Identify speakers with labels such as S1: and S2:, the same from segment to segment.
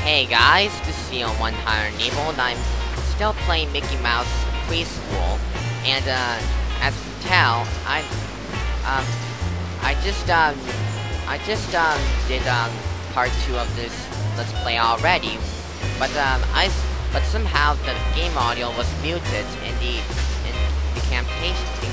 S1: Hey guys, this is Theo One Higher and I'm still playing Mickey Mouse Preschool. And uh, as you can tell, I um I just um I just um did um part two of this Let's Play already, but um I but somehow the game audio was muted in the in the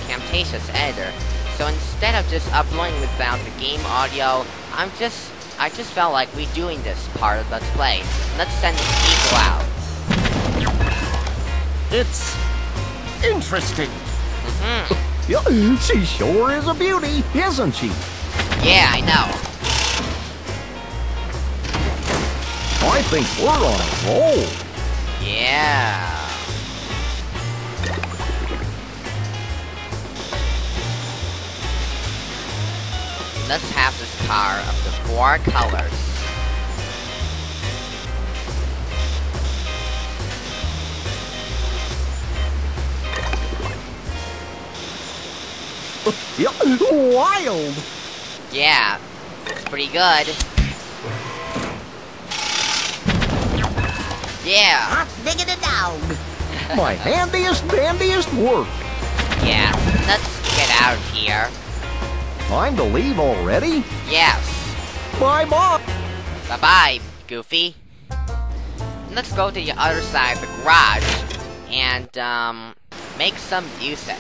S1: Camtasia editor. So instead of just uploading without the game audio, I'm just I just felt like redoing this part of Let's Play. Let's send this equal out.
S2: It's interesting.
S1: hmm
S2: Yeah, she sure is a beauty, isn't she?
S1: Yeah, I know.
S2: I think we're on a roll.
S1: Yeah. Let's have this car of the four colors.
S2: Yeah, wild.
S1: Yeah, it's pretty good. Yeah,
S3: Hot digging a dog.
S2: My handiest, dandiest work.
S1: yeah, let's get out of here.
S2: Time to leave already?
S1: Yes.
S2: Bye-bye.
S1: Bye-bye, Goofy. Let's go to the other side of the garage and, um, make some music.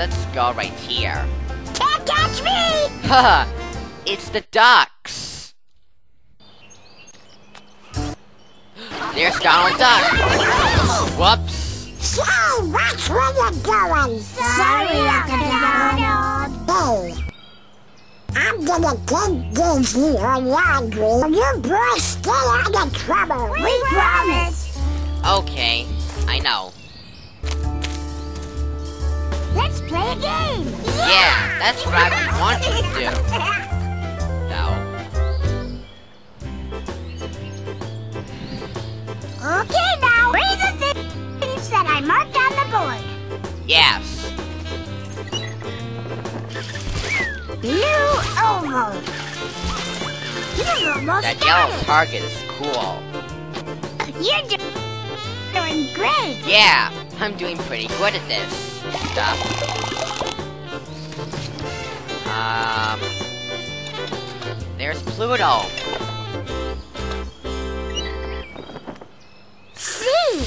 S1: Let's go right here.
S3: Can't catch me!
S1: Haha, it's the ducks. There's Donald Duck. Whoops.
S3: So, watch where you're going. Sorry, Uncle Donald. Hey, I'm gonna take Disney on laundry. You boys stay out of trouble. We, promise.
S1: Okay, I know.
S3: Let's play a game.
S1: Yeah, that's what I want you to do. No.
S3: Okay, now read the things that I marked on the board.
S1: Yes.
S3: Blue oval.
S1: That yellow target is cool.
S3: You're do- doing great.
S1: Yeah, I'm doing pretty good at this stuff. Um, there's Pluto.
S3: See?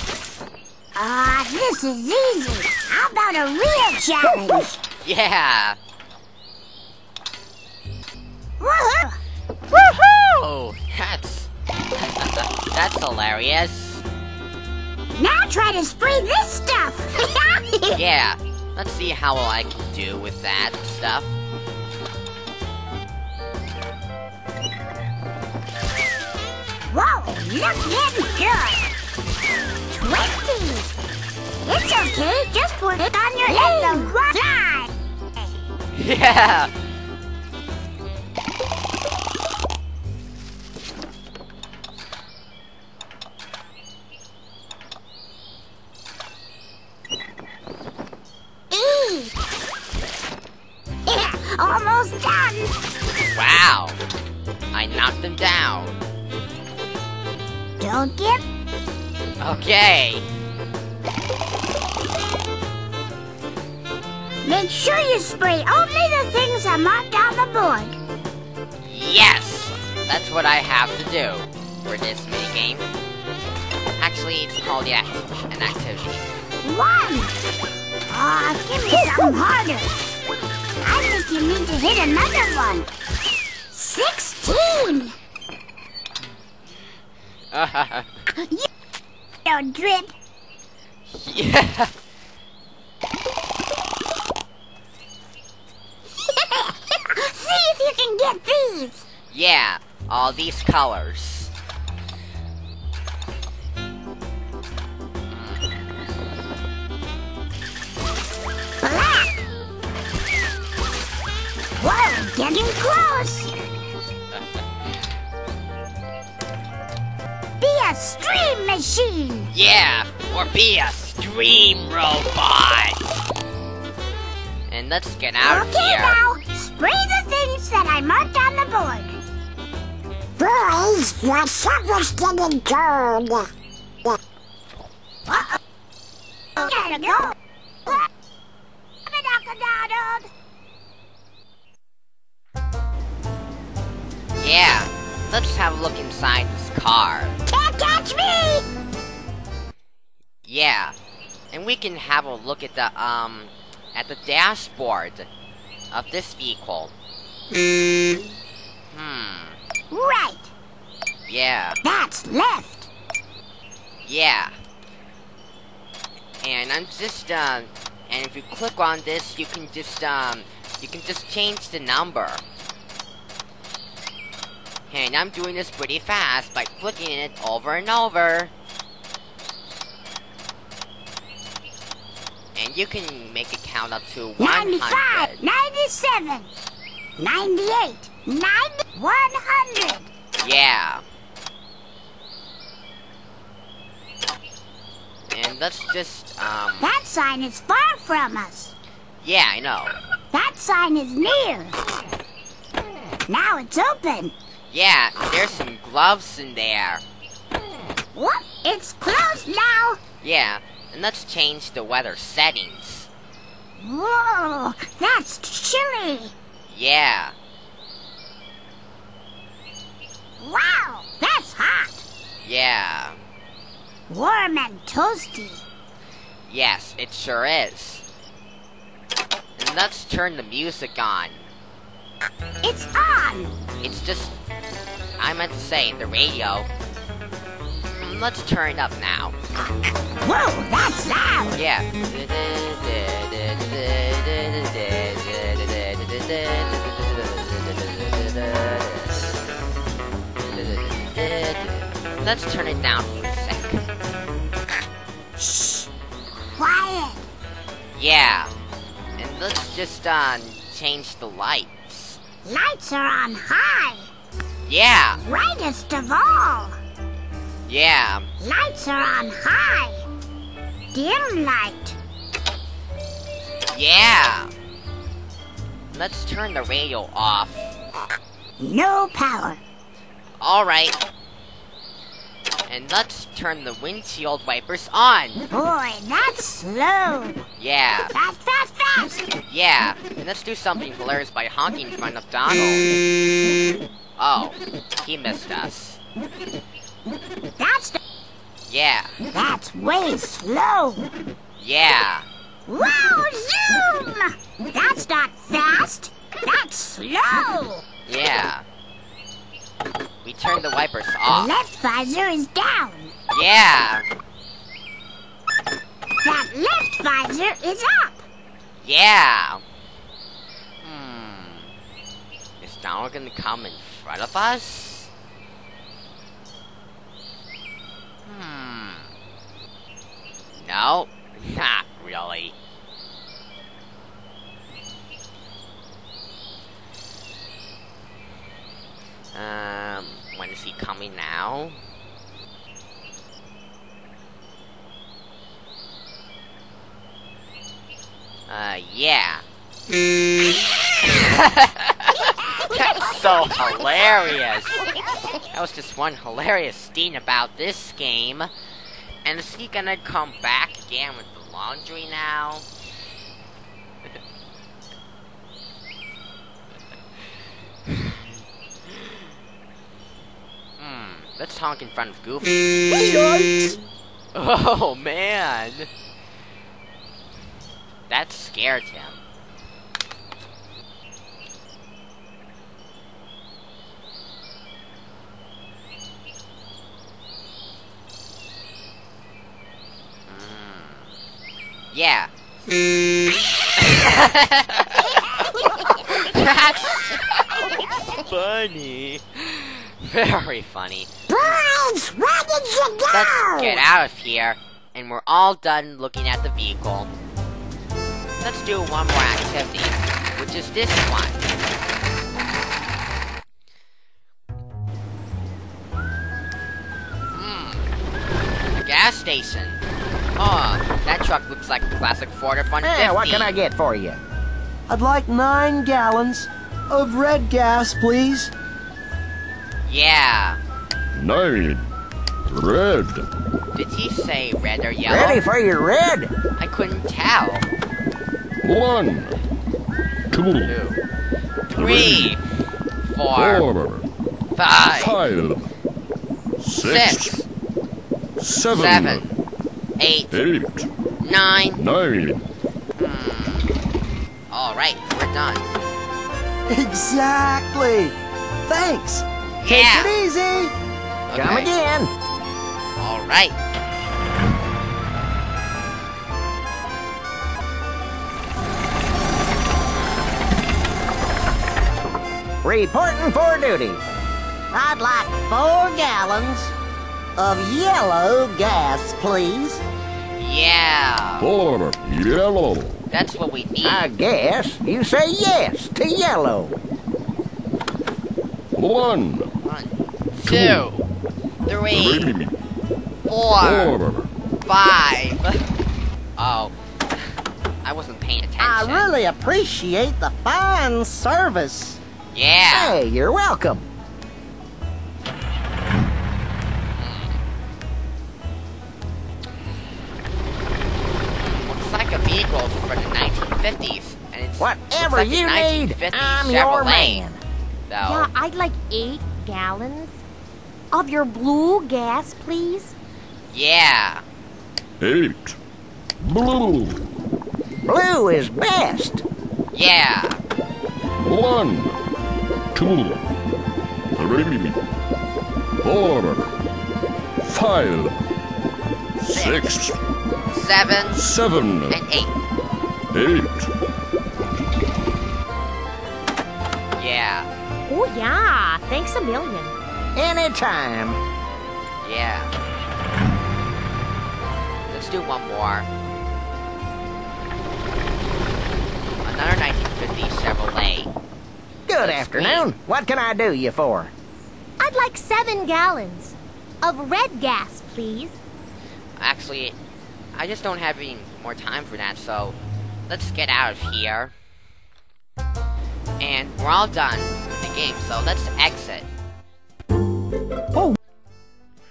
S3: Ah, this is easy. How about a real challenge?
S1: Yeah.
S3: Woohoo!
S1: Oh, that's that's hilarious.
S3: Now try to spray this stuff.
S1: Yeah. Let's see how well I can do with that stuff.
S3: Whoa, look getting good. Twenty. It's okay. Just put it on your head.
S1: Yeah.
S3: Sure you spray only the things are marked on the board.
S1: Yes! That's what I have to do for this minigame. Actually, it's called, yeah, an activity.
S3: One. Aw, give me something harder. I think you need to hit another one. Sixteen. You don't drip.
S1: yeah!
S3: See if you can get these.
S1: Yeah, all these colors.
S3: Black. Whoa, getting close. Be a stream machine.
S1: Yeah, or be a stream robot! And let's get out of here.
S3: okay, now, spray the things that I marked on the board. Boys, your supper's getting cold. Uh-oh. Gotta go. Donald.
S1: Yeah, let's have a look inside this car.
S3: Can't catch me!
S1: Yeah, and we can have a look at the, um, at the dashboard of this vehicle.
S3: Right,
S1: yeah,
S3: that's left.
S1: yeah. And I'm just, um, and if you click on this, you can just, um, you can just change the number. And I'm doing this pretty fast by clicking it over and over. And you can make it count up to
S3: 95,
S1: 100.
S3: 97, 98, 90, 100.
S1: Yeah. And let's just, um,
S3: That sign is far from us.
S1: yeah, I know.
S3: That sign is near. Now it's open.
S1: Yeah, there's some gloves in there.
S3: What? It's closed now.
S1: Yeah, and let's change the weather settings.
S3: Whoa, that's chilly.
S1: Yeah,
S3: Wow, that's hot.
S1: yeah,
S3: Warm and toasty.
S1: yes, it sure is. And let's turn the music on.
S3: It's on.
S1: It's just, I meant to say, the radio. Let's turn it up now.
S3: Whoa, that's loud.
S1: Yeah. Let's turn it down for a sec.
S3: Shh. Quiet.
S1: Yeah. And let's just, uh, change the lights.
S3: Lights are on high.
S1: Yeah.
S3: Brightest of all.
S1: Yeah.
S3: Lights are on high. Dim light.
S1: Yeah. Let's turn the radio off.
S3: No power.
S1: Alright. And let's turn the windshield wipers on.
S3: Boy, that's slow.
S1: Yeah.
S3: Fast, fast, fast.
S1: Yeah. And let's do something hilarious by honking in front of Donald. Oh. He missed us.
S3: That's
S1: Yeah.
S3: that's way slow.
S1: Yeah.
S3: Wow, zoom! That's not fast. That's slow.
S1: Yeah. We turned the wipers off.
S3: Left visor is down.
S1: Yeah.
S3: That left visor is up.
S1: Yeah. Hmm. Is Donald gonna come in front of us? Hmm. No, not really. When is he coming now? Uh, yeah. That's so hilarious. That was just one hilarious thing about this game. And is he gonna come back again with the laundry now? Honk in front of Goofy.
S4: Yikes!
S1: Oh man! That scared him. Mm. Yeah. That's funny. Very funny.
S3: Boys, where did you go?
S1: Let's get out of here. And we're all done looking at the vehicle. Let's do one more activity, which is this one. Hmm. A gas station. Oh, that truck looks like a classic Ford F-150.
S4: Hey, what can I get for you? I'd like nine gallons of red gas, please.
S1: Yeah.
S2: Nine. Red.
S1: Did he say red or yellow?
S4: Ready for your red?
S1: I couldn't tell.
S2: One. Two.
S1: Two, three, four,
S2: Four.
S1: five,
S2: Five. Six.
S1: six,
S2: Seven.
S1: seven, eight,
S2: Eight.
S1: nine.
S2: Nine. Hmm.
S1: All right, we're done.
S4: Exactly. Thanks. Take
S1: Yeah.
S4: it easy. Come again.
S1: All right.
S4: Reporting for duty. I'd like four gallons of yellow gas, please.
S1: Yeah,
S2: Four. Yellow.
S1: that's what we need.
S4: I guess you say yes to yellow.
S2: One.
S1: One, two, three,
S2: Three.
S1: four,
S2: Four.
S1: five. Oh, I wasn't paying attention.
S4: I really appreciate the fine service.
S1: Yeah.
S4: Hey, you're welcome. Hmm.
S1: Looks like a vehicle from the 1950s, and it's
S4: Whatever
S1: like a
S4: you need,
S1: 1950s
S4: I'm your
S1: Chevrolet,
S4: man.
S1: Though.
S5: Yeah, I'd like eight gallons of your blue gas, please.
S1: Yeah.
S2: Eight. Blue.
S4: Blue is best.
S1: Yeah.
S2: One. Two. Three. Four. Five. Six.
S1: Seven
S2: Seven.
S1: and eight.
S2: Eight.
S5: Oh, yeah. Thanks a million.
S4: Anytime.
S1: Yeah. Let's do one more. Another 1950s Chevrolet.
S4: Good
S1: That's
S4: afternoon. What can I do you for?
S5: I'd like seven gallons of red gas, please.
S1: Actually, I just don't have any more time for that, so let's get out of here. And we're all done with the game, so let's exit.
S6: Oh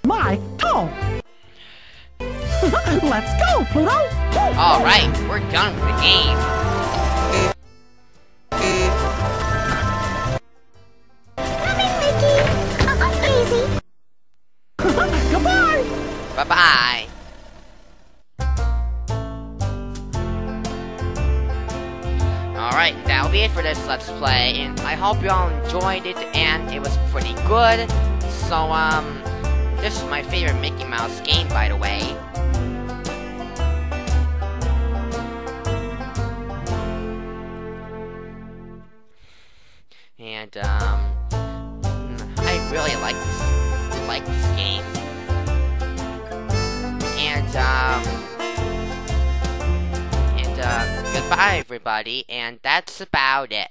S6: my toe! Oh. Let's go, Pluto!
S1: Alright, we're done with the game. Let's Play, and I hope you all enjoyed it, and it was pretty good. So, um, this is my favorite Mickey Mouse game, by the way. And, um, I really like this, like this game. And, um, and, uh, goodbye, everybody, and that's about it.